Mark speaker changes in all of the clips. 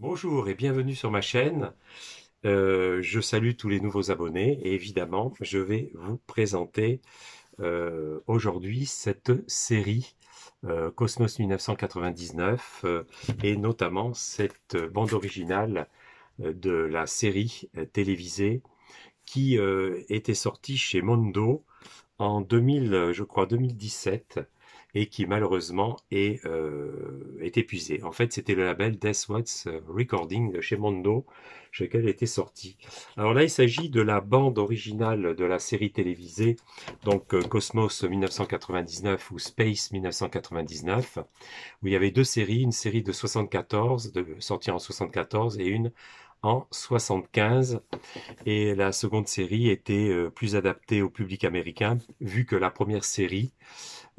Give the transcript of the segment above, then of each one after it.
Speaker 1: Bonjour et bienvenue sur ma chaîne. Euh, je salue tous les nouveaux abonnés et évidemment je vais vous présenter euh, aujourd'hui cette série euh, Cosmos 1999 et notamment cette bande originale de la série télévisée qui était sortie chez Mondo en 2000, je crois 2017 et qui malheureusement est, euh, est épuisé. En fait, c'était le label Death Watch Recording de chez Mondo, chez lequel était sorti. Alors là, il s'agit de la bande originale de la série télévisée, donc euh, Cosmos 1999 ou Space 1999, où il y avait deux séries, une série de 74, de, sortie en 74, et une en 75 et la seconde série était euh, plus adaptée au public américain vu que la première série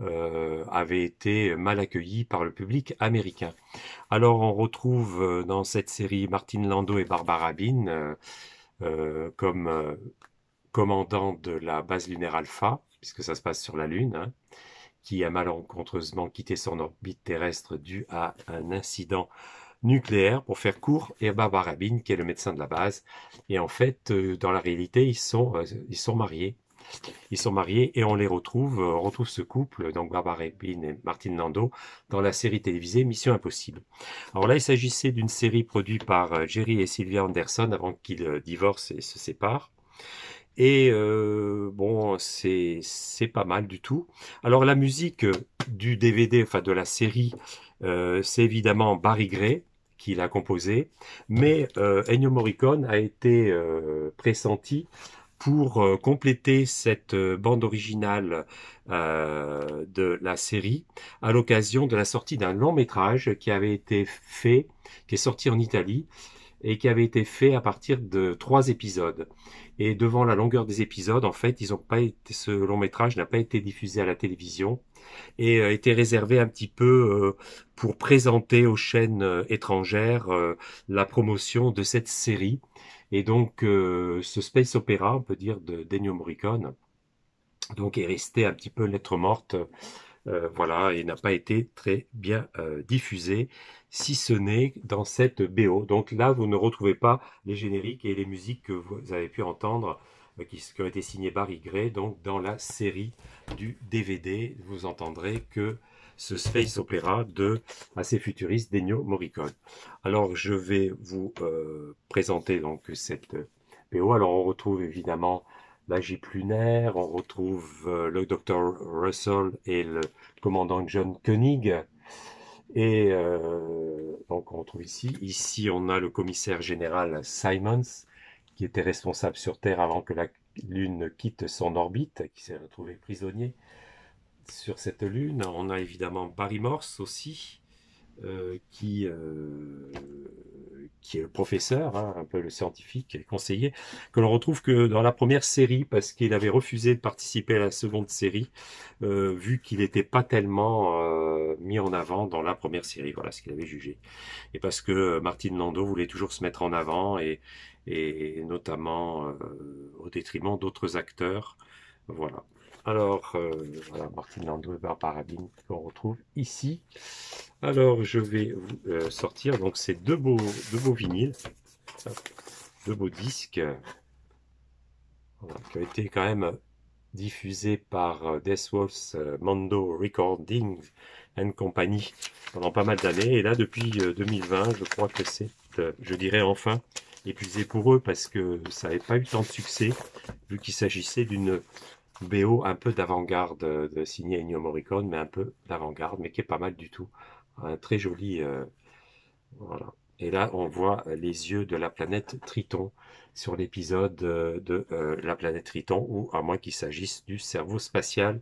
Speaker 1: euh, avait été mal accueilli par le public américain. Alors on retrouve euh, dans cette série Martin Landau et Barbara Bean euh, comme commandant de la base lunaire Alpha, puisque ça se passe sur la Lune, hein, qui a malencontreusement quitté son orbite terrestre dû à un incident nucléaire, pour faire court, et Barbara Bean, qui est le médecin de la base. Et en fait, dans la réalité, ils sont, ils sont mariés. Ils sont mariés et on les retrouve, euh, on retrouve ce couple, donc Barbara Bean et Martin Landau, dans la série télévisée Mission Impossible. Alors là, il s'agissait d'une série produite par euh, Jerry et Sylvia Anderson avant qu'ils euh, divorcent et se séparent. Et bon, c'est pas mal du tout. Alors la musique du DVD, enfin de la série, c'est évidemment Barry Gray qui l'a composé, mais Ennio Morricone a été pressenti pour euh, compléter cette euh, bande originale euh, de la série à l'occasion de la sortie d'un long métrage qui avait été fait, qui est sorti en Italie et qui avait été fait à partir de trois épisodes. Et devant la longueur des épisodes, en fait, ils ont pas ce long métrage n'a pas été diffusé à la télévision et a été réservé un petit peu pour présenter aux chaînes étrangères la promotion de cette série et donc, euh, ce space opéra, on peut dire, de Dennio Morricone, donc est resté un petit peu lettre morte, euh, voilà, et n'a pas été très bien euh, diffusé, si ce n'est dans cette BO. Donc là, vous ne retrouvez pas les génériques et les musiques que vous avez pu entendre, qui, qui, ont été signées Barry Gray, donc dans la série du DVD, vous entendrez que ce space opéra de assez futuriste d'Ennio Morricone. Alors je vais vous euh, présenter donc cette PO. Alors on retrouve évidemment la Jeep lunaire, on retrouve euh, le Dr Russell et le commandant John Koenig. Et euh, donc on retrouve ici, ici on a le commissaire général Simons qui était responsable sur Terre avant que la Lune quitte son orbite, qui s'est retrouvé prisonnier sur cette lune. On a évidemment Barry Morse aussi, euh, qui, euh, qui est le professeur, hein, un peu le scientifique et conseiller, que l'on retrouve que dans la première série, parce qu'il avait refusé de participer à la seconde série, euh, vu qu'il n'était pas tellement mis en avant dans la première série, voilà ce qu'il avait jugé. Et parce que Martin Landau voulait toujours se mettre en avant, et, et notamment au détriment d'autres acteurs, voilà. Alors, euh, voilà, Martin Landau et qu'on retrouve ici. Alors, je vais vous euh, sortir donc ces deux beaux, deux beaux vinyles, deux beaux disques, qui ont été quand même diffusés par euh, Death Wolves Mondo Recording and Company pendant pas mal d'années. Et là, depuis 2020, je crois que c'est, je dirais enfin, épuisé pour eux parce que ça n'avait pas eu tant de succès, vu qu'il s'agissait d'une BO un peu d'avant-garde euh, de signé Ennio Morricone, mais un peu d'avant-garde, mais qui est pas mal du tout. Un très joli, euh. Et là, on voit les yeux de la planète Triton sur l'épisode euh, de la planète Triton, ou à moins qu'il s'agisse du cerveau spatial.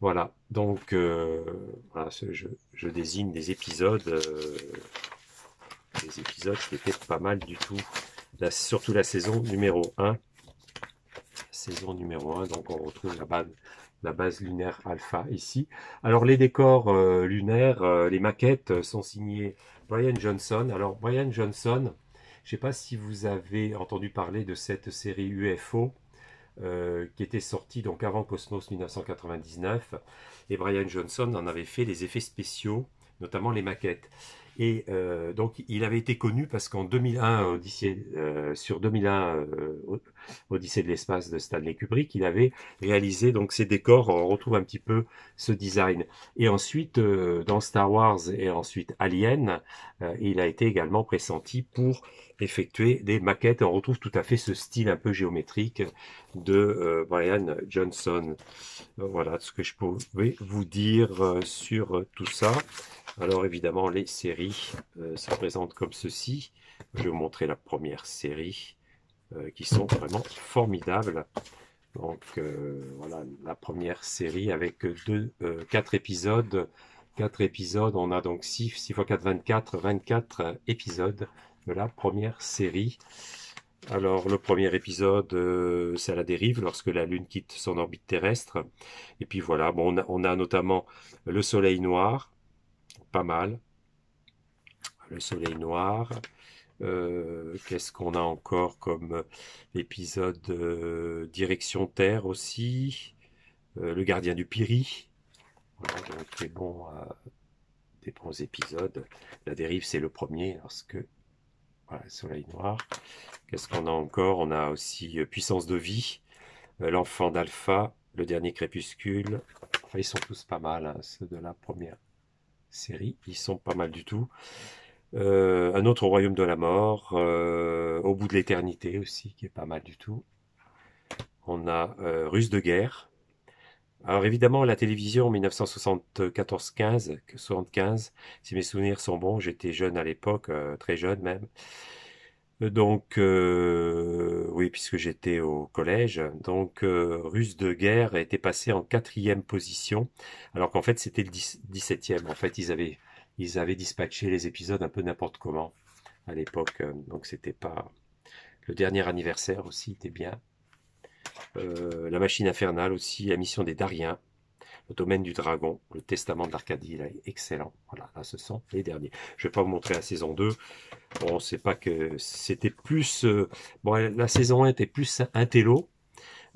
Speaker 1: Voilà, donc je, désigne des épisodes, des épisodes qui étaient pas mal du tout, surtout la saison numéro 1, saison numéro 1. Donc on retrouve la base, lunaire alpha ici. Alors les décors euh, lunaires, euh, les maquettes sont signées Brian Johnson. Alors Brian Johnson, je ne sais pas si vous avez entendu parler de cette série UFO. Euh, qui était sortie donc avant Cosmos 1999 et Brian Johnson en avait fait les effets spéciaux notamment les maquettes Et euh, donc, il avait été connu parce qu'en 2001, Odyssée, euh, sur 2001, euh, de l'espace de Stanley Kubrick, il avait réalisé donc ces décors. On retrouve un petit peu ce design. Et ensuite, euh, dans Star Wars et ensuite Alien, euh, il a été également pressenti pour effectuer des maquettes. On retrouve tout à fait ce style un peu géométrique de Brian Johnson. Voilà ce que je pouvais vous dire sur tout ça. Alors évidemment, les séries euh, se présentent comme ceci. Je vais vous montrer la première série, euh, qui sont vraiment formidables. Donc euh, voilà, la première série avec deux, quatre épisodes. Quatre épisodes, on a donc 6, 6 x 4, 24, 24 épisodes de la première série. Alors le premier épisode, c'est à la dérive lorsque la Lune quitte son orbite terrestre. Et puis voilà, on a notamment le Soleil noir, pas mal. Le soleil noir. Euh, qu'est-ce qu'on a encore comme épisode euh, Direction Terre aussi? Euh, le gardien du Piri. Voilà, donc des bons, des bons épisodes. La dérive, c'est le premier lorsque. Voilà, le soleil noir. Qu'est-ce qu'on a encore? On a aussi Puissance de vie. L'enfant d'Alpha. Le dernier crépuscule. Enfin, ils sont tous pas mal, hein, ceux de la première série, ils sont pas mal du tout. Euh, un autre royaume de la mort, euh, au bout de l'éternité aussi, qui est pas mal du tout. On a euh, Russe de guerre. Alors évidemment, la télévision 1974-15, 75, si mes souvenirs sont bons, j'étais jeune à l'époque, très jeune même. Donc, euh, oui, puisque j'étais au collège, donc euh, Russe de guerre était passé en quatrième position, alors qu'en fait c'était le 17e. En fait, ils avaient, ils avaient dispatché les épisodes un peu n'importe comment à l'époque, euh, donc c'était pas... Le dernier anniversaire aussi était bien. la machine infernale aussi, la mission des Dariens, le domaine du dragon, le testament de l'Arcadie, là, excellent. Voilà, là, ce sont les derniers. Je vais pas vous montrer la saison 2. Bon, c'est pas que c'était plus... Euh, bon, la saison 1 était plus un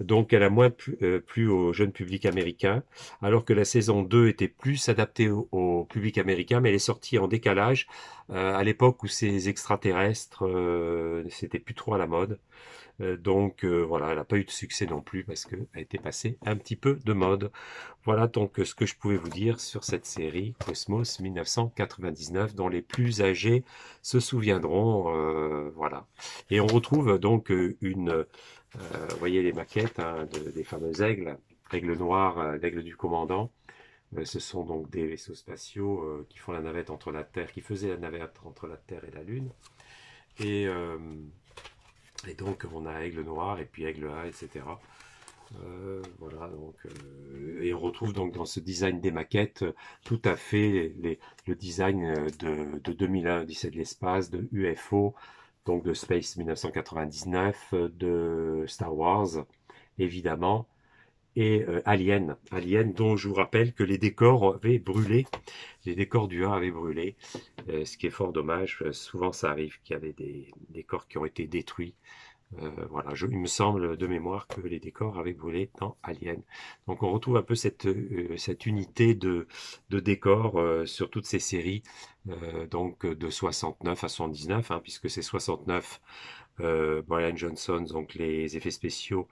Speaker 1: donc elle a moins euh, plu, au jeune public américain, alors que la saison 2 était plus adaptée au, public américain, mais elle est sortie en décalage euh, à l'époque où ces extraterrestres, c'était plus trop à la mode. Euh, donc euh, voilà, elle n'a pas eu de succès non plus parce qu'elle a été passée un petit peu de mode. Voilà donc ce que je pouvais vous dire sur cette série Cosmos 1999 dont les plus âgés se souviendront. Euh, voilà. Et on retrouve donc une, vous voyez les maquettes hein, des fameux aigles, aigle noir, l'aigle du commandant. Ce sont donc des vaisseaux spatiaux qui font la navette entre la Terre, qui faisaient la navette entre la Terre et la Lune. Et et donc on a Aigle Noir et puis Aigle A, etc. Euh, voilà, donc, euh, et on retrouve donc dans ce design des maquettes tout à fait le design de, de 2001, 17 de l'espace, de UFO, donc de Space 1999, de Star Wars, évidemment, et euh, Alien, Alien dont je vous rappelle que les décors avaient brûlé, les décors du 1 avaient brûlé, euh, ce qui est fort dommage, souvent ça arrive qu'il y avait des décors qui ont été détruits, euh, voilà, il me semble de mémoire que les décors avaient brûlé dans Alien. Donc on retrouve un peu cette, cette unité de, de décors sur toutes ces séries, donc de 69 à 79, hein, puisque c'est 69 Brian Johnson, donc les effets spéciaux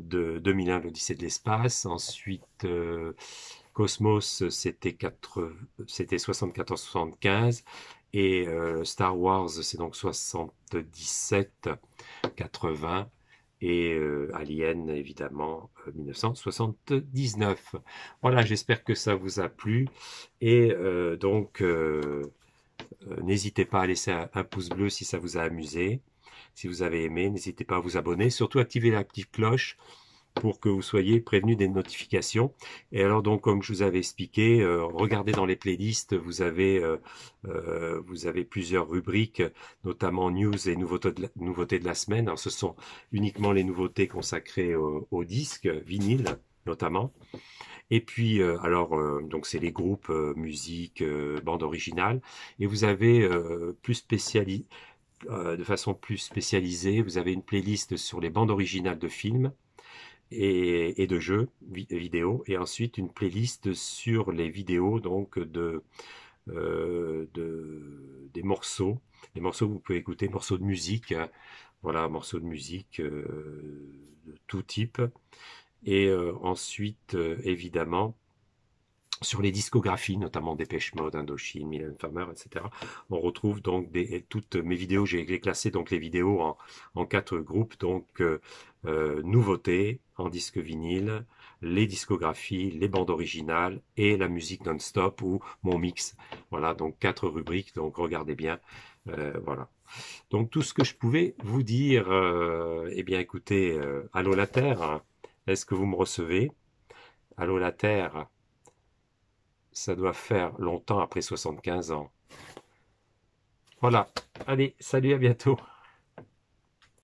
Speaker 1: de 2001, l'Odyssée de l'espace. Ensuite, euh, Cosmos, c'était 74-75. Et euh, Star Wars, c'est donc 77-80. Et euh, Alien, évidemment, 1979. Voilà, j'espère que ça vous a plu. Et donc, n'hésitez pas à laisser un pouce bleu si ça vous a amusé. Si vous avez aimé, n'hésitez pas à vous abonner. Surtout activer la petite cloche pour que vous soyez prévenu des notifications. Et alors donc, comme je vous avais expliqué, euh, regardez dans les playlists, vous avez euh, euh, vous avez plusieurs rubriques, notamment news et nouveautés de la, nouveautés de la semaine. Alors, ce sont uniquement les nouveautés consacrées aux disques, vinyle notamment. Et puis, alors, donc c'est les groupes musique, bande originale. Et vous avez plus euh, de façon plus spécialisée. Vous avez une playlist sur les bandes originales de films et, de jeux vidéo, et ensuite une playlist sur les vidéos donc de de, des morceaux, des morceaux que vous pouvez écouter, morceaux de musique, hein. voilà, morceaux de musique de tout type. Et ensuite, évidemment, sur les discographies, notamment Dépêche Mode, Indochine, Mylène Farmer, etc. On retrouve donc toutes mes vidéos, j'ai classé donc les vidéos en, quatre groupes, donc euh, euh, nouveautés en disque vinyle, les discographies, les bandes originales et la musique non-stop ou mon mix. Voilà, donc quatre rubriques, donc regardez bien. Euh, voilà. Donc tout ce que je pouvais vous dire, eh bien écoutez, allô la Terre, est-ce que vous me recevez? Allô la Terre ça doit faire longtemps après 75 ans. Voilà. Allez, salut, à bientôt.